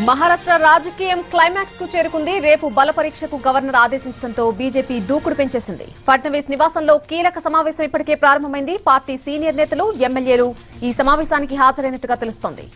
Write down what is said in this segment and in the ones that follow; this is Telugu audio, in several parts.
మహారాష్ట్ర రాజకీయం క్లైమాక్స్కు చేరుకుంది. రేపు బల పరీక్షకు గవర్నర్ ఆదేశించడంతో బీజేపీ దూకుడు పెంచేసింది. ఫడ్నవీస్ నివాసంలో కీలక సమావేశం ఇప్పటికే ప్రారంభమైంది. పార్టీ సీనియర్ నేతలు ఎమ్మెల్యేలు ఈ సమావేశానికి హాజరైనట్టుగా తెలుస్తోంది.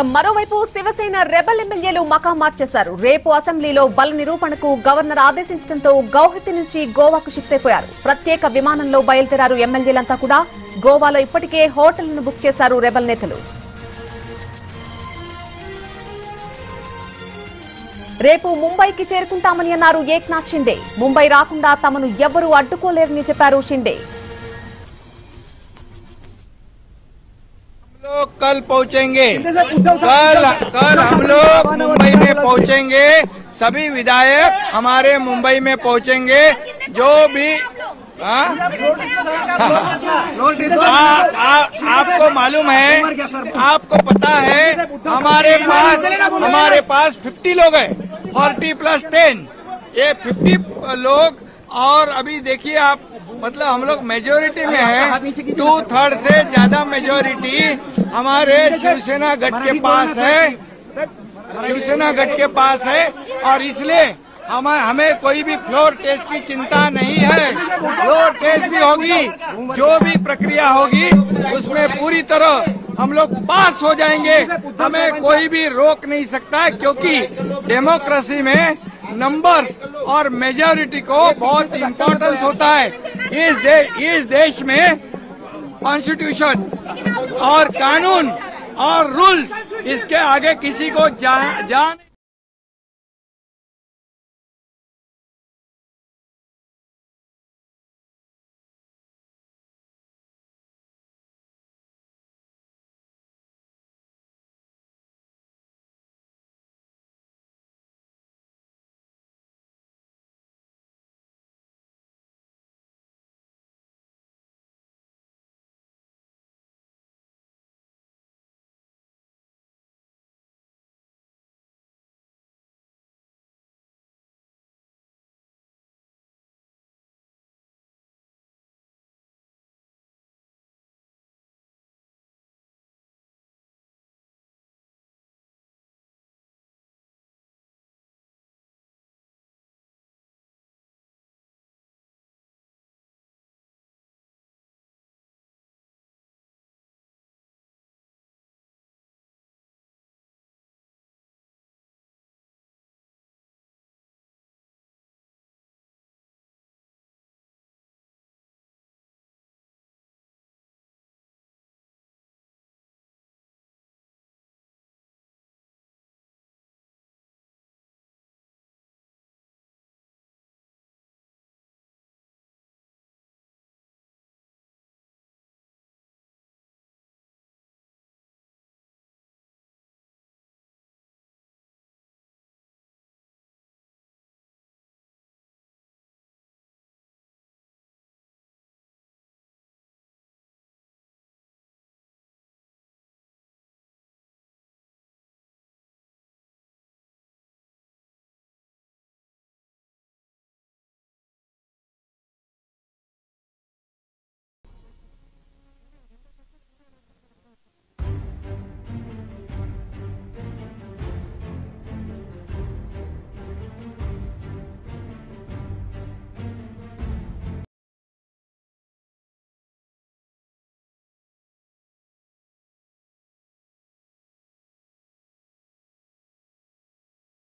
మరోవైపు శివసేన రెబల్ ఎమ్మెల్యేలు మకా మార్చేశారు. రేపు అసెంబ్లీలో బల నిరూపణకు గవర్నర్ ఆదేశించడంతో గౌహతి నుంచి గోవాకు షిఫ్ట్ అయిపోయారు. ప్రత్యేక విమానంలో బయలుదేరారు ఎమ్మెల్యేలంతా కూడా. గోవాలో ఇప్పటికే హోటళ్ళను బుక్ చేశారు రెబల్ నేతలు. రేపు ముంబైకి చేరుకుంటామని అన్నారు ఏక్నాథ్ షిండే. ముంబై రాకుండా తమను ఎవ్వరూ అడ్డుకోలేరని చెప్పారు షిండే. कल पहुँचेंगे। कल कल हम लोग मुंबई में पहुँचेंगे। सभी विधायक हमारे मुंबई में पहुँचेंगे। जो भी हाँ? आ, आ, आपको मालूम है आपको पता है हमारे पास हमारे पास 50 लोग हैं। 40 प्लस 10 ये 50 लोग और अभी देखिए आप मतलब हम लोग मेजोरिटी में है। टू थर्ड से ज़्यादा मेजोरिटी हमारे शिवसेना गढ़ के पास है। शिवसेना गढ़ के पास है और इसलिए हम हमें कोई भी फ्लोर टेस्ट की चिंता नहीं है। फ्लोर टेस्ट भी होगी जो भी प्रक्रिया होगी उसमें पूरी तरह हम लोग पास हो जाएँगे। हमें कोई भी रोक नहीं सकता क्योंकि डेमोक्रेसी में नंबर और मेजोरिटी को बहुत इम्पोर्टेंस होता है। इस दे, इस देश में कॉन्स्टिट्यूशन और कानून और रूल्स इसके आगे किसी को जा,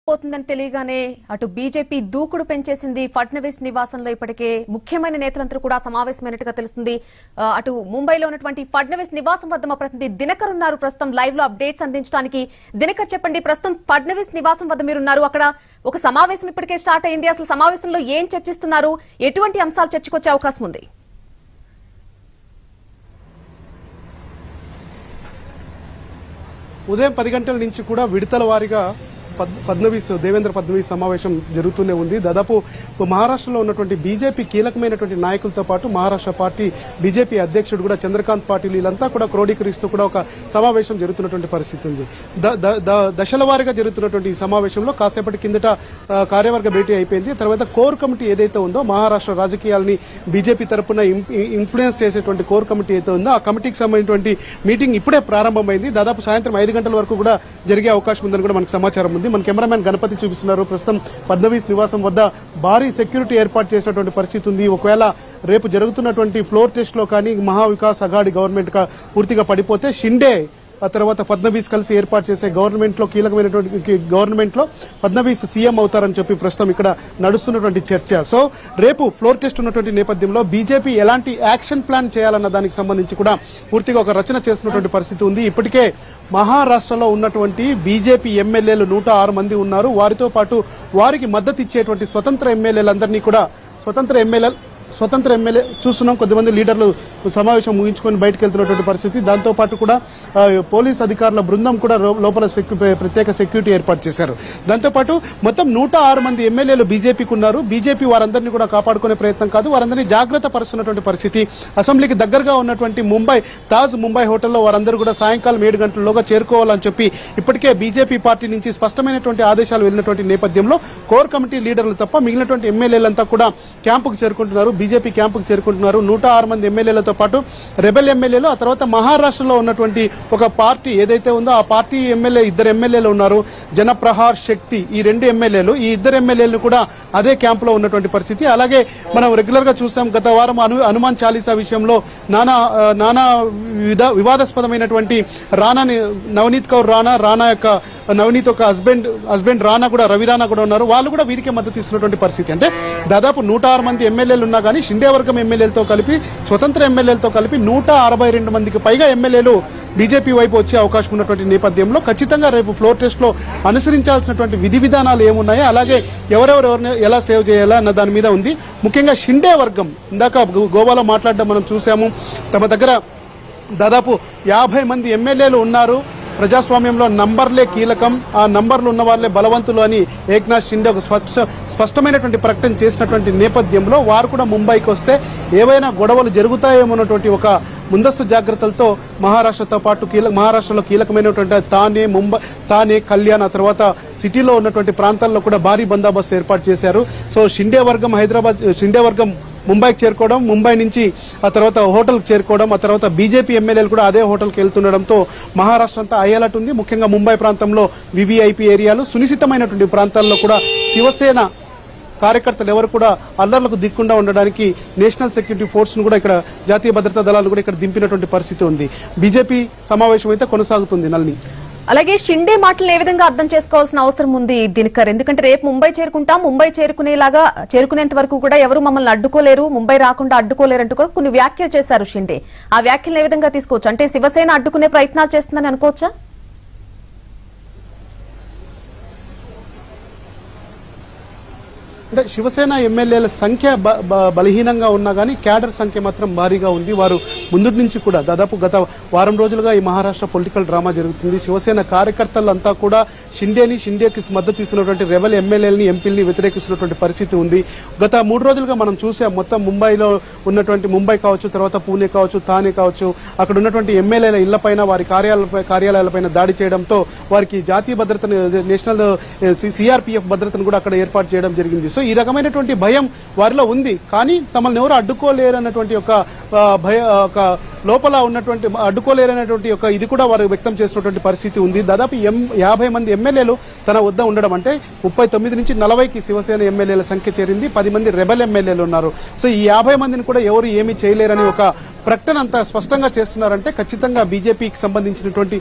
పోతుందని తెలియగానే అటు బీజేపీ దూకుడు పెంచేసింది ఫడ్నవీస్ నివాసంలో ఇప్పటికే. ముఖ్యమైన నేతలందరూ కూడా సమావేశమైనట్టుగా తెలుస్తుంది. అటు ముంబైలో ఉన్నటువంటి ఫడ్నవీస్ నివాసం వద్ద మా ప్రతినిధి దినకర్ ఉన్నారు. ప్రస్తుతం లైవ్లో అప్డేట్స్ అందించడానికి. దినకర్ చెప్పండి ప్రస్తుతం ఫడ్నవీస్ నివాసం వద్ద మీరు ఉన్నారు అక్కడ ఒక సమావేశం ఇప్పటికే స్టార్ట్ అయింది. అసలు సమావేశంలో ఏం చర్చిస్తున్నారు? ఎటువంటి అంశాలు చర్చకొచ్చే అవకాశం ఉంది? ఉదయం పది గంటల నుంచి కూడా విడతల వారీగా ఫడ్నవీస్ దేవేంద్ర ఫడ్నవీస్ సమావేశం జరుగుతూనే ఉంది. దాదాపు మహారాష్ట్రలో ఉన్నటువంటి బీజేపీ కీలకమైనటువంటి నాయకులతో పాటు మహారాష్ట్ర పార్టీ బీజేపీ అధ్యక్షుడు కూడా చంద్రకాంత్ పాటిల్ వీళ్ళంతా కూడా క్రోడీకరిస్తూ కూడా ఒక సమావేశం జరుగుతున్నటువంటి పరిస్థితి ఉంది. ద- దశల వారీగా జరుగుతున్నటువంటి ఈ సమావేశంలో కాసేపటి కిందట కార్యవర్గ భేటీ అయిపోయింది. తర్వాత కోర్ కమిటీ ఏదైతే ఉందో మహారాష్ట్ర రాజకీయాలని బీజేపీ తరఫున ఇన్ఫ్లుయెన్స్ చేసేటువంటి కోర్ కమిటీ అయితే ఉందో ఆ కమిటీకి సంబంధించినటువంటి మీటింగ్ ఇప్పుడే ప్రారంభమైంది. దాదాపు సాయంత్రం ఐదు గంటల వరకు కూడా జరిగే అవకాశం ఉందని కూడా మనకు సమాచారం ఉంది. మన కెమెరామెన్ గణపతి చూపిస్తున్నారు. ప్రస్తుతం పద్మవీస్ నివాసం వద్ద భారీ సెక్యూరిటీ ఏర్పాటు చేసినటువంటి పరిస్థితి ఉంది. ఒకవేళ రేపు జరుగుతున్నటువంటి ఫ్లోర్ టెస్ట్లో కానీ మహా వికాస్ అఘాడి గవర్నమెంట్ పూర్తిగా పడిపోతే షిండే ఆ తర్వాత ఫడ్నవీస్ కలిసి ఏర్పాటు చేసే గవర్నమెంట్లో కీలకమైనటువంటి గవర్నమెంట్లో ఫడ్నవీస్ సీఎం అవుతారని చెప్పి ప్రస్తుతం ఇక్కడ నడుస్తున్నటువంటి చర్చ. సో రేపు ఫ్లోర్ టెస్ట్ ఉన్నటువంటి నేపథ్యంలో బీజేపీ ఎలాంటి యాక్షన్ ప్లాన్ చేయాలన్న దానికి సంబంధించి కూడా పూర్తిగా ఒక రచన చేస్తున్నటువంటి పరిస్థితి ఉంది. ఇప్పటికే మహారాష్ట్రలో ఉన్నటువంటి బీజేపీ ఎమ్మెల్యేలు నూట ఆరు మంది ఉన్నారు. వారితో పాటు వారికి మద్దతు ఇచ్చేటువంటి స్వతంత్ర ఎమ్మెల్యేలందరినీ కూడా స్వతంత్ర ఎమ్మెల్యే స్వతంత్ర ఎమ్మెల్యే చూస్తున్నాం. కొద్దిమంది లీడర్లు సమావేశం ముగించుకొని బయటకు వెళ్తున్నటువంటి పరిస్థితి దాంతోపాటు కూడా పోలీస్ అధికారుల బృందం కూడా లోపల ప్రత్యేక సెక్యూరిటీ ఏర్పాటు చేశారు. దాంతోపాటు మొత్తం నూట ఆరు మంది ఎమ్మెల్యేలు బీజేపీకి ఉన్నారు. బీజేపీ వారందరినీ కూడా కాపాడుకునే ప్రయత్నం కాదు. వారందరినీ జాగ్రత్త పరుస్తున్నటువంటి పరిస్థితి. అసెంబ్లీకి దగ్గరగా ఉన్నటువంటి ముంబై తాజ్ ముంబై హోటల్లో వారందరూ కూడా సాయంకాలం ఏడు గంటల్లోగా చేరుకోవాలని చెప్పి ఇప్పటికే బీజేపీ పార్టీ నుంచి స్పష్టమైనటువంటి ఆదేశాలు వెళ్ళినటువంటి నేపథ్యంలో కోర్ కమిటీ లీడర్లు తప్ప మిగిలినటువంటి ఎమ్మెల్యేలంతా కూడా క్యాంపుకు చేరుకుంటున్నారు. బీజేపీ క్యాంపుకు చేరుకుంటున్నారు. నూట ఆరు మంది ఎమ్మెల్యేలతో పాటు రెబెల్ ఎమ్మెల్యేలు ఆ తర్వాత మహారాష్ట్రలో ఉన్నటువంటి ఒక పార్టీ ఏదైతే ఉందో ఆ పార్టీ ఎమ్మెల్యే ఇద్దరు ఎమ్మెల్యేలు ఉన్నారు. జనప్రహార్ శక్తి ఈ రెండు ఎమ్మెల్యేలు ఈ ఇద్దరు ఎమ్మెల్యేలు కూడా అదే క్యాంపులో ఉన్నటువంటి పరిస్థితి. అలాగే మనం రెగ్యులర్గా చూసాం గత వారం అను హనుమాన్ చాలీసా విషయంలో నానా నానా విధ వివాదాస్పదమైనటువంటి రానాని నవనీత్ కౌర్ రానా రానా యొక్క నవనీత్ ఒక హస్బెండ్ హస్బెండ్ రానా కూడా రవి రానా కూడా ఉన్నారు. వాళ్ళు కూడా వీరికే మద్దతు ఇస్తున్నటువంటి పరిస్థితి. అంటే దాదాపు నూట ఆరు మంది ఎమ్మెల్యేలు ఉన్నా కానీ షిండే వర్గం ఎమ్మెల్యేలతో కలిపి స్వతంత్ర ఎమ్మెల్యేలతో కలిపి నూట అరవై రెండు మందికి పైగా ఎమ్మెల్యేలు బీజేపీ వైపు వచ్చే అవకాశం ఉన్నటువంటి నేపథ్యంలో ఖచ్చితంగా రేపు ఫ్లోర్ టెస్ట్లో అనుసరించాల్సినటువంటి విధి విధానాలు ఏమున్నాయో అలాగే ఎవరెవరెవరిని ఎలా సేవ్ చేయాలా అన్న దాని మీద ఉంది. ముఖ్యంగా షిండే వర్గం ఇందాక గో- గోవాలో మాట్లాడడం మనం చూసాము. తమ దగ్గర దాదాపు యాభై మంది ఎమ్మెల్యేలు ఉన్నారు. ప్రజాస్వామ్యంలో నంబర్లే కీలకం. ఆ నంబర్లు ఉన్న వాళ్ళే బలవంతులు అని ఏక్నాథ్ షిండే ఒక స్పష్ట స్పష్టమైనటువంటి ప్రకటన చేసినటువంటి నేపథ్యంలో వారు కూడా ముంబైకి వస్తే ఏవైనా గొడవలు జరుగుతాయేమన్నటువంటి ఒక ముందస్తు జాగ్రత్తలతో మహారాష్ట్రతో పాటు కీలక మహారాష్ట్రలో కీలకమైనటువంటి తానే ముంబై తానే కళ్యాణ్ ఆ తర్వాత సిటీలో ఉన్నటువంటి ప్రాంతాల్లో కూడా భారీ బందోబస్తు ఏర్పాటు చేశారు. సో షిండే వర్గం హైదరాబాద్ షిండే వర్గం ముంబైకి చేరుకోవడం ముంబై నుంచి ఆ తర్వాత హోటల్కి చేరుకోవడం ఆ తర్వాత బీజేపీ ఎమ్మెల్యేలు కూడా అదే హోటల్కి వెళ్తుండడంతో మహారాష్ట్ర అంతా అయ్యేలట్టు ఉంది. ముఖ్యంగా ముంబై ప్రాంతంలో వివిఐపి ఏరియాలు సునిశ్చితమైనటువంటి ప్రాంతాల్లో కూడా శివసేన కార్యకర్తలు ఎవరు కూడా అల్లర్లకు దిక్కుండా ఉండడానికి నేషనల్ సెక్యూరిటీ ఫోర్స్ను కూడా ఇక్కడ జాతీయ భద్రతా దళాలు కూడా ఇక్కడ దింపినటువంటి పరిస్థితి ఉంది. బీజేపీ సమావేశం అయితే కొనసాగుతుంది నల్ని అలాగే షిండే మాటలను ఏ విధంగా అర్థం చేసుకోవాల్సిన అవసరం ఉంది దినకర్? ఎందుకంటే రేపు ముంబై చేరుకుంటాం ముంబై చేరుకునేలాగా చేరుకునేంత వరకు కూడా ఎవరు మమ్మల్ని అడ్డుకోలేరు ముంబై రాకుండా అడ్డుకోలేరు అంటూ కూడా కొన్ని వ్యాఖ్యలు చేశారు షిండే. ఆ వ్యాఖ్యలను ఏ విధంగా తీసుకోవచ్చు? అంటే శివసేన అడ్డుకునే ప్రయత్నాలు చేస్తుందని అనుకోవచ్చా? అంటే శివసేన ఎమ్మెల్యేల సంఖ్య బలహీనంగా ఉన్నా కానీ క్యాడర్ సంఖ్య మాత్రం భారీగా ఉంది. వారు ముందు నుంచి కూడా దాదాపు గత వారం రోజులుగా ఈ మహారాష్ట్ర పొలిటికల్ డ్రామా జరుగుతుంది. శివసేన కార్యకర్తలంతా కూడా షిండేని షిండేకి మద్దతు ఇస్తున్నటువంటి రెబల్ ఎమ్మెల్యేలని ఎంపీలని వ్యతిరేకిస్తున్నటువంటి పరిస్థితి ఉంది. గత మూడు రోజులుగా మనం చూసాం మొత్తం ముంబైలో ఉన్నటువంటి ముంబై కావచ్చు తర్వాత పూణే కావచ్చు తానే కావచ్చు అక్కడ ఉన్నటువంటి ఎమ్మెల్యేల ఇళ్ళపైన వారి కార్యాలయ కార్యాలయాలపైన దాడి చేయడంతో వారికి జాతీయ భద్రతను నేషనల్ సిఆర్పీఎఫ్ భద్రతను కూడా అక్కడ ఏర్పాటు చేయడం జరిగింది. సో ఈ రకమైనటువంటి భయం వారిలో ఉంది. కానీ తమల్ని ఎవరు అడ్డుకోలేరు అన్నటువంటి ఒక భయ ఒక లోపల ఉన్నటువంటి అడ్డుకోలేరనేటువంటి ఒక ఇది కూడా వారు వ్యక్తం చేసినటువంటి పరిస్థితి ఉంది. దాదాపు ఎం యాభై మంది ఎమ్మెల్యేలు తన వద్ద ఉండడం అంటే ముప్పై తొమ్మిది నుంచి నలభైకి శివసేన ఎమ్మెల్యేల సంఖ్య చేరింది. పది మంది రెబల్ ఎమ్మెల్యేలు ఉన్నారు. సో ఈ యాభై మందిని కూడా ఎవరు ఏమీ చేయలేరని ఒక ప్రకటన అంత స్పష్టంగా చేస్తున్నారంటే ఖచ్చితంగా బీజేపీకి సంబంధించినటువంటి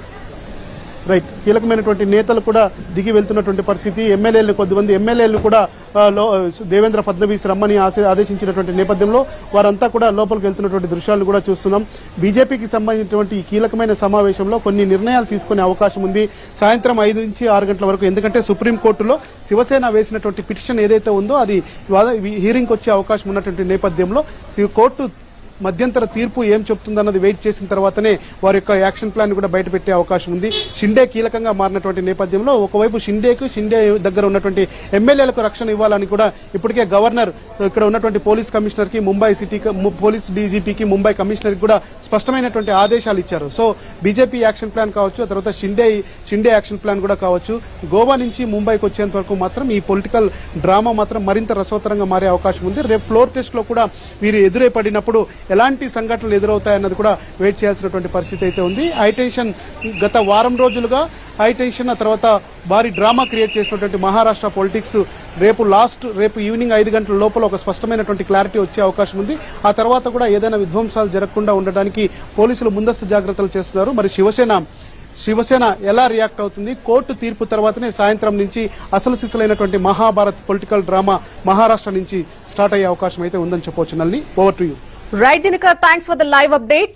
రైట్. కీలకమైనటువంటి నేతలు కూడా దిగి వెళ్తున్నటువంటి పరిస్థితి. ఎమ్మెల్యేలు కొద్దిమంది ఎమ్మెల్యేలు కూడా లో- దేవేంద్ర ఫడ్నవీస్ రమ్మని ఆశ- ఆదేశించినటువంటి నేపథ్యంలో వారంతా కూడా లోపలికి వెళ్తున్నటువంటి దృశ్యాలు కూడా చూస్తున్నాం. బీజేపీకి సంబంధించినటువంటి ఈ కీలకమైన సమావేశంలో కొన్ని నిర్ణయాలు తీసుకునే అవకాశం ఉంది. సాయంత్రం ఐదు నుంచి ఆరు గంటల వరకు ఎందుకంటే సుప్రీంకోర్టులో శివసేన వేసినటువంటి పిటిషన్ ఏదైతే ఉందో అది హియరింగ్ వచ్చే అవకాశం ఉన్నటువంటి నేపథ్యంలో కోర్టు మధ్యంతర తీర్పు ఏం చెప్తుందన్నది వెయిట్ చేసిన తర్వాతనే వారి యొక్క యాక్షన్ ప్లాన్ కూడా బయటపెట్టే అవకాశం ఉంది. షిండే కీలకంగా మారినటువంటి నేపథ్యంలో ఒకవైపు షిండేకు షిండే దగ్గర ఉన్నటువంటి ఎమ్మెల్యేలకు రక్షణ ఇవ్వాలని కూడా ఇప్పటికే గవర్నర్ ఇక్కడ ఉన్నటువంటి పోలీస్ కమిషనర్కి ముంబై సిటీ పోలీస్ డీజీపీకి ముంబై కమిషనర్ కూడా స్పష్టమైనటువంటి ఆదేశాలు ఇచ్చారు. సో బీజేపీ యాక్షన్ ప్లాన్ కావచ్చు ఆ తర్వాత షిండే షిండే యాక్షన్ ప్లాన్ కూడా కావచ్చు గోవా నుంచి ముంబైకి వచ్చేంత వరకు మాత్రం ఈ పొలిటికల్ డ్రామా మాత్రం మరింత రసవతరంగా మారే అవకాశం ఉంది. రేపు ఫ్లోర్ టెస్ట్లో కూడా వీరు ఎదురే పడినప్పుడు ఎలాంటి సంఘటనలు ఎదురవుతాయన్నది కూడా వెయిట్ చేయాల్సినటువంటి పరిస్థితి అయితే ఉంది. హైటెన్షన్ గత వారం రోజులుగా హైటెన్షన్ ఆ తర్వాత భారీ డ్రామా క్రియేట్ చేసినటువంటి మహారాష్ట్ర పొలిటిక్స్ రేపు లాస్ట్ రేపు ఈవినింగ్ ఐదు గంటల లోపల ఒక స్పష్టమైనటువంటి క్లారిటీ వచ్చే అవకాశం ఉంది. ఆ తర్వాత కూడా ఏదైనా విధ్వంసాలు జరగకుండా ఉండడానికి పోలీసులు ముందస్తు జాగ్రత్తలు చేస్తున్నారు. మరి శివసేన శివసేన ఎలా రియాక్ట్ అవుతుంది? కోర్టు తీర్పు తర్వాతనే సాయంత్రం నుంచి అసలు సిసలైనటువంటి మహాభారత్ పొలిటికల్ డ్రామా మహారాష్ట్ర నుంచి స్టార్ట్ అయ్యే అవకాశం అయితే ఉందని చెప్పవచ్చు Nalli over to you right Dinakar thanks for the live update